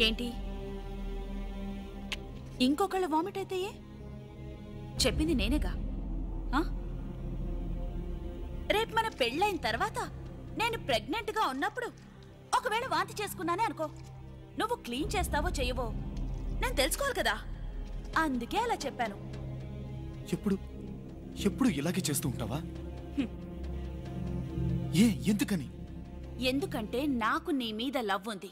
ఏంటి? ఇంకొకళ్ళు వామిట్ అయితే ఏ? చెప్పింది నేనేగా? రేపు మన పెళ్ళైన తర్వాత నేను ప్రెగ్నెంట్గా ఉన్నప్పుడు ఒకవేళ వాంతి చేసుకున్నానే అనుకో. నువ్వు క్లీన్ చేస్తావో చెయ్యవో? నేను తెలుసుకోవాలి కదా? అందుకే అలా చెప్పాను. ఎప్పుడు? ఎప్పుడు ఇలాగే చేస్తూ ఉంటావా? ఏ ఎందుకని? ఎందుకంటే నాకు నీ మీద లవ్ ఉంది.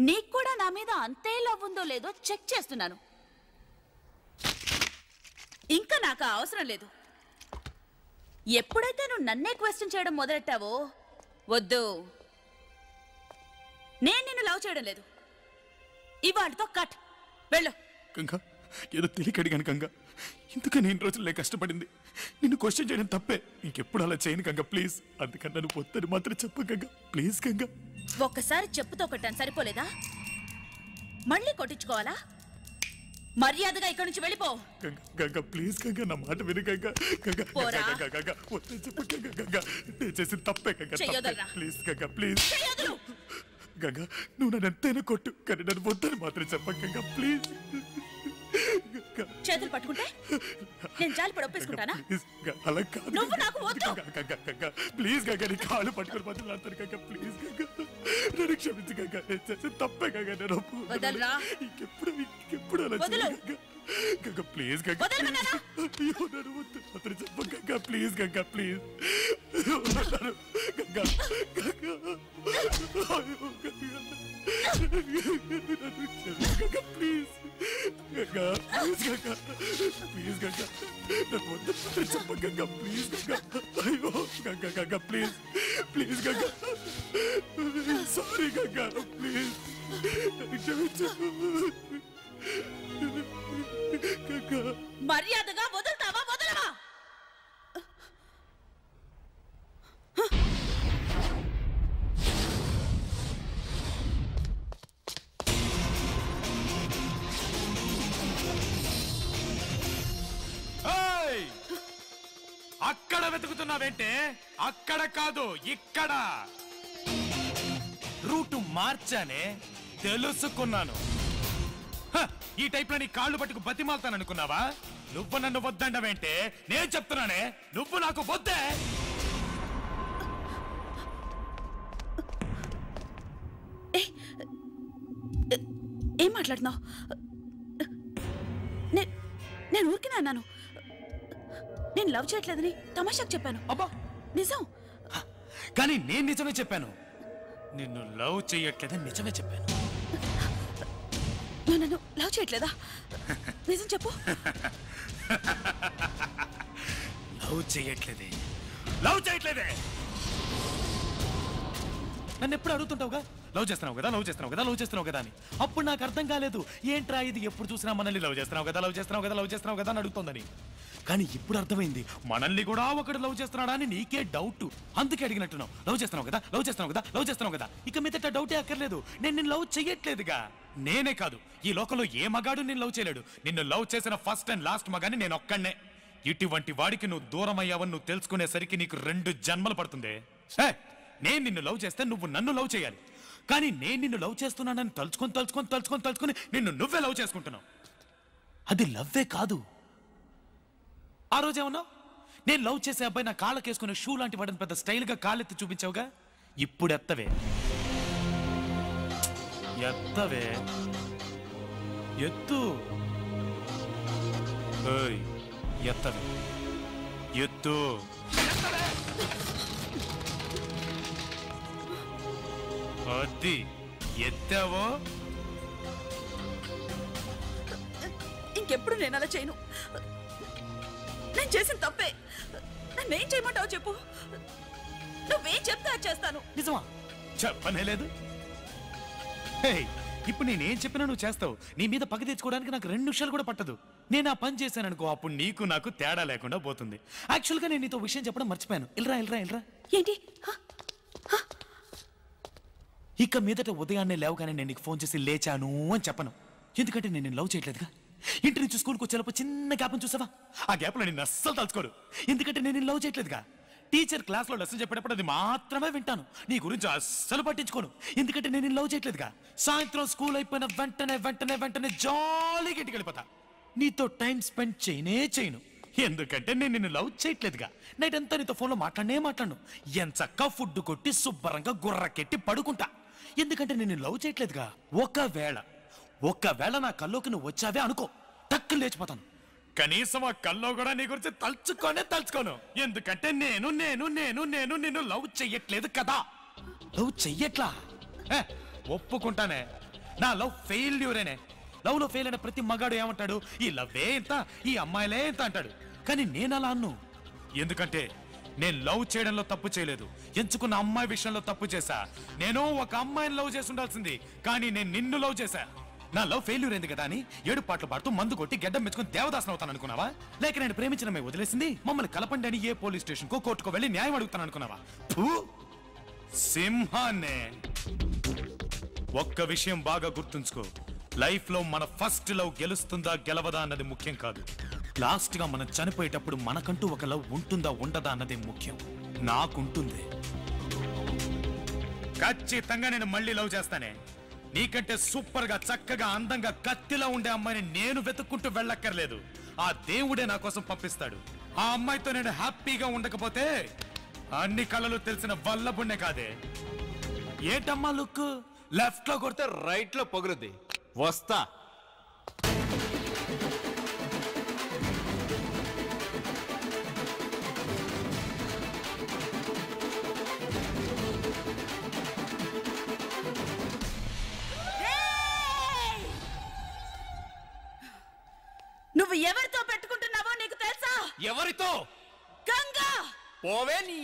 నీకు కూడా నా మీద అంతే లవ్ ఉందో లేదో చెక్ చేస్తున్నాను. ఇంకా నాకు అవసరం లేదు. ఎప్పుడైతే నువ్వు నన్నే క్వశ్చన్ చేయడం మొదలెట్టావో వద్దు. నేను నిన్ను లవ్ చేయడం లేదు. ఇవాళతో కట్. వెళ్ళు. గంగా ఏదో తెలియక అడిగాను గంగా ఇందుకని ఎన్ని రోజులు నేను కష్టపడింది. నిన్ను క్వశ్చన్ చేయడం తప్పే. ఇంకెప్పుడు అలా చేయను గంగా ప్లీజ్ అందుకని నన్ను పొద్దుని మాత్రం చెప్పు గంగా. ప్లీజ్ గంగా. ఒక్కసారి చెప్పుతో కొట్టాను సరిపోలేదా? మళ్ళీ కొట్టించుకోవాలా? మర్యాదగా ఇక్కడి నుంచి వెళ్ళిపో. గంగా గంగా ప్లీజ్ గంగా నా మాట విను గంగా. గంగా పోరా. గంగా గంగా గంగా. వద్దని చెప్పు గంగా గంగా. నేను చేసిన తప్పే Ganga. Please Ganga please. Ganga నువ్వు నన్ను ఎంతైనా కొట్టు కానీ నన్ను వద్దని మాత్రం చెప్ప గంగా. ప్లీజ్ చేతులు పట్టుకుంటే? నేను జాలిపడి ఒప్పేసుకుంటానా? ప్లీజ్ గంగా, అలా కాదు నువ్వు నాకు వద్దు. గంగా, గంగా, గంగా, ప్లీజ్ గంగా నీ కాళ్ళు పట్టుకొని మాట్లాడతాను గంగా ప్లీజ్ గంగా నన్ను క్షమించు గంగా నేను చేసిన తప్పే గంగా నేను ఒప్పుకుంటాను. వదలరా. ఇంకెప్పుడు ఇంకెప్పుడు అలా వదలు. చేయను గంగా గంగా ప్లీజ్. గంగా వదలమన్నానా? అయ్యో నన్ను వద్దు. మాత్రం చెప్ప గంగా ప్లీజ్ గంగా ప్లీజ్. అయ్యో, నన్ను గంగా గంగా అయ్యో గంగా నన్ను క్షమించు Ganga please. Ganga please Ganga please Ganga నన్ను వద్దు చెప్ప గంగా ప్లీజ్ గంగా అయ్యో Ganga Ganga please please Ganga sorry Ganga please క్షమించు. గంగా. మర్యాదగా వదులుతావా అక్కడ వెతుకుతున్నావేంటే? అక్కడ కాదు ఇక్కడ. రూటు మార్చానే తెలుసుకున్నాను. ఈ టైప్లో నీ కాళ్ళు పట్టుకు బతిమాలతాను అనుకున్నావా? నువ్వు నన్ను వద్దండవేంటే? నేను చెప్తున్నానే నువ్వు నాకు వద్దే. ఏం మాట్లాడుతున్నావు? నే- నేను ఊరికినా అన్నాను. నేను లవ్ చేయట్లేదని తమాషాకు చెప్పాను. అబ్బా! నిజం. కానీ నేను నిజమే చెప్పాను. నిన్ను లవ్ చెయ్యట్లేదని నిజమే చెప్పాను. నువ్వు నన్ను లవ్ చేయట్లేదా? నిజం చెప్పు. లవ్ చేయట్లేదే. లవ్ చేయట్లేదే! నన్ను ఎప్పుడు అడుగుతుంటావుగా? లవ్ చేస్తున్నావు కదా లవ్ చేస్తున్నావు కదా లవ్ చేస్తున్నావు కదా అని. అప్పుడు నాకు అర్థం కాలేదు. ఏంట్రా ఇది? ఎప్పుడు చూసినా మనల్ని లవ్ చేస్తున్నావు కదా లవ్ చేస్తున్నావు కదా లవ్ చేస్తున్నావు కదా అని అడుగుతోందని. కానీ ఇప్పుడు అర్థమైంది. మనల్ని కూడా ఒకడు లవ్ చేస్తున్నాడా అని నీకే డౌట్ అందుకే అడిగినట్టున్నావు. లవ్ చేస్తున్నావు కదా లవ్ చేస్తున్నావు కదా లవ్ చేస్తున్నావు కదా. ఇక మీదట డౌటే అక్కర్లేదు. నేను నిన్ను లవ్ చెయ్యట్లేదుగా నేనే కాదు. ఈ లోకంలో ఏ మగాడు నేను లవ్ చేయలేడు. నిన్ను లవ్ చేసిన ఫస్ట్ అండ్ లాస్ట్ మగాని నేను ఒక్కడనే. ఇటువంటి వాడికి నువ్వు దూరం అయ్యావని నువ్వు తెలుసుకునేసరికి నీకు రెండు జన్మలు పడుతుంది. హే, నేను నిన్ను లవ్ చేస్తే నువ్వు నన్ను లవ్ చేయాలి. కానీ నేను నిన్ను లవ్ చేస్తున్నానని తలుచుకొని తలుచుకొని తలుచుకొని తలుచుకొని నిన్ను నువ్వే లవ్ చేసుకుంటున్నావు. అది లవ్వే కాదు. ఆ రోజు ఏమన్నావు? నేను లవ్ చేసే అబ్బాయి నా కాళ్ళకేసుకునే షూ లాంటి వాడిని పెద్ద స్టైల్గా కాళ్ళెత్తి చూపించావుగా? ఇప్పుడు ఎత్తవే. ఎత్తవే. ఎత్తు. ఎత్తవే. ఎత్తు. అది ఎత్తావో? ఇంకెప్పుడు నేను అలా చేయను. నేను చేసిన తప్పే. నన్నేం చేయమంటావు చెప్పు. నువ్వేం చెప్తే చేస్తాను. నిజమా? చెప్పనే లేదు. హేయ్, ఇప్పుడు నేనేం చెప్పినా నువ్వు చేస్తావు. నీ మీద పగ తెచ్చుకోవడానికి నాకు రెండు నిమిషాలు కూడా పట్టదు. నేను ఆ పని చేశాను అనుకో అప్పుడు నీకు నాకు తేడా లేకుండా పోతుంది. యాక్చువల్గా నేను నీతో విషయం చెప్పడం మర్చిపోయాను. ఇల్రా ఇల్రా ఇల్రా. ఏంటి? హ? ఇక మీదట ఉదయాన్నే లేవగానే నేను నీకు ఫోన్ చేసి లేచాను అని చెప్పను. ఎందుకంటే నేను లవ్ చేయట్లేదుగా? ఇంటి నుంచి స్కూల్కి వచ్చేటప్పుడు చిన్న గ్యాప్ని చూసావా? ఆ గ్యాప్లో నేను అస్సలు తలుచుకోరు. ఎందుకంటే నేను లవ్ చేయట్లేదుగా? టీచర్ క్లాస్లో లెసన్ చెప్పేటప్పుడు అది మాత్రమే వింటాను. నీ గురించి అస్సలు పట్టించుకోను. ఎందుకంటే నేను లవ్ చేయట్లేదుగా? సాయంత్రం స్కూల్ అయిపోయిన వెంటనే వెంటనే వెంటనే జాలీగా ఇంటికి వెళ్ళిపోతా. నీతో టైం స్పెండ్ చేయనే చేయను. ఎందుకంటే నేను నిన్ను లవ్ చేయట్లేదుగా? నైట్ అంతా నీతో ఫోన్లో మాట్లాడనే మాట్లాడను. ఎంచక్క ఫుడ్ కొట్టి శుభ్రంగా గుర్రకెట్టి పడుకుంటా. ఎందుకంటే నేను నిన్ను లవ్ చేయట్లేదుగా. ఒకవేళ ఒకవేళ నా కల్లోకి నువ్వు వచ్చావే అనుకో టక్కు లేచిపోతాను. కనీసం ఆ కల్లో కూడా నీ గురించి తలుచుకోనే తలుచుకోను. ఎందుకంటే నేను నేను నేను నేను నిన్ను లవ్ చెయ్యట్లేదు కదా. లవ్ చెయ్యట్లా? హే, ఒప్పుకుంటానే. నా లవ్ ఫెయిల్యూరేనే లవ్లో ఫెయిల్ అయిన ప్రతి మగాడు ఏమంటాడు? ఈ లవ్వే ఇంత ఈ అమ్మాయిలే ఇంత అంటాడు. కానీ నేను అలా అన్ను. ఎందుకంటే నేను లవ్ చేయడంలో తప్పు చేయలేదు. ఎంచుకున్న అమ్మాయి విషయంలో తప్పు చేశా. నేను ఒక అమ్మాయిని లవ్ చేసి ఉండాల్సింది. కానీ నేను నిన్ను లవ్ చేశా. నా లవ్ ఫెయిల్యూర్ అయింది కదా అని ఏడు పాటలు పాడుతూ మందు కొట్టి గెడ్డం మెచ్చుకుని దేవదాసన అవుతాను అనుకున్నావా? లేక నేను ప్రేమించడమే వదిలేసింది? మమ్మల్ని కలపండి అని ఏ పోలీస్ స్టేషన్ కో కోర్టుకు వెళ్ళి న్యాయం అడుగుతాను అనుకున్నావా? సింహాన్నే! ఒక్క విషయం బాగా గుర్తుంచుకో. లైఫ్లో మన ఫస్ట్ లవ్ గెలుస్తుందా గెలవదా అన్నది ముఖ్యం కాదు. లాస్ట్గా మనం చనిపోయేటప్పుడు మనకంటూ ఒక లవ్ ఉంటుందా ఉండదా అన్నది ముఖ్యం. నాకుంటుంది. ఖచ్చితంగా నేను మళ్ళీ లవ్ చేస్తానే. నీకంటే సూపర్గా చక్కగా అందంగా కత్తిలా ఉండే అమ్మాయిని నేను వెతుక్కుంటూ వెళ్ళక్కర్లేదు. ఆ దేవుడే నా కోసం పంపిస్తాడు. ఆ అమ్మాయితో నేను హ్యాపీగా ఉండకపోతే అన్ని కళలు తెలిసిన వల్లబుణ్ణే కాదే. ఏటమ్మా లుక్ లెఫ్ట్లో కొడితే రైట్లో పగులుద్ది. వస్తా. నువ్వు ఎవరితో పెట్టుకుంటున్నావో నీకు తెలుసా? ఎవరితో? గంగా! పోవే నీ